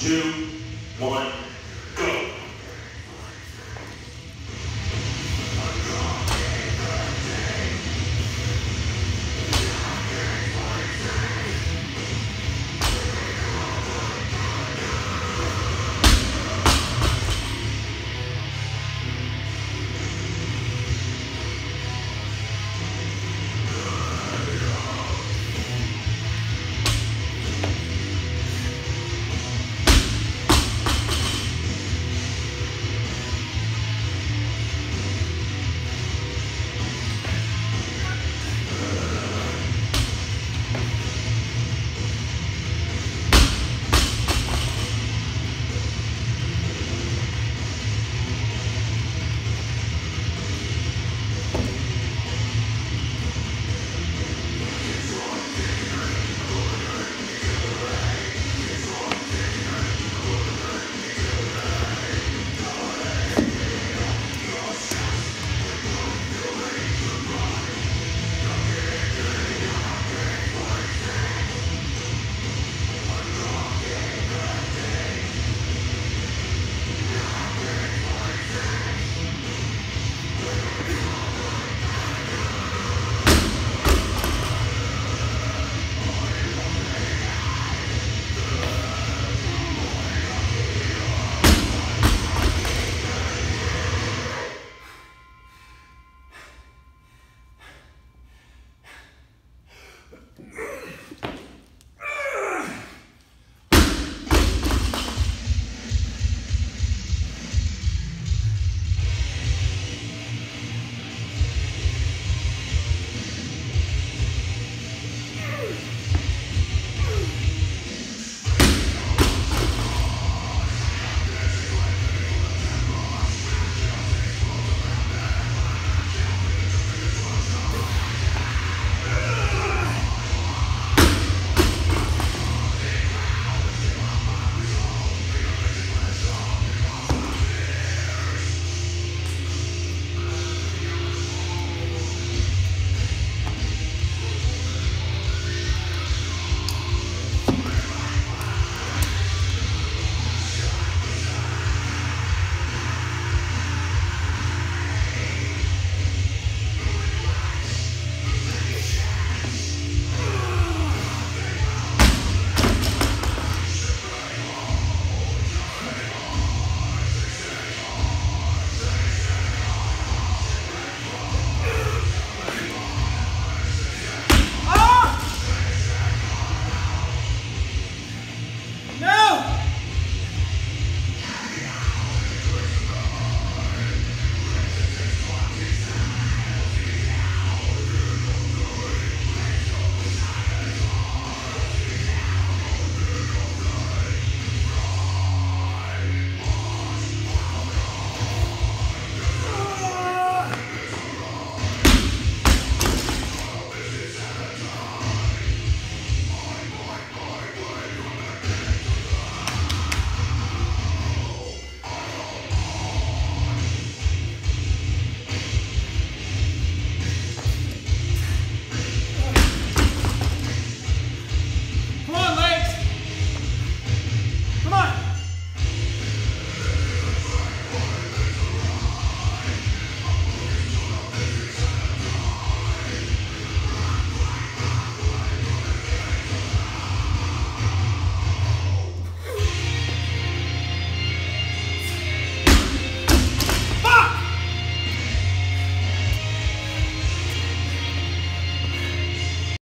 two, one.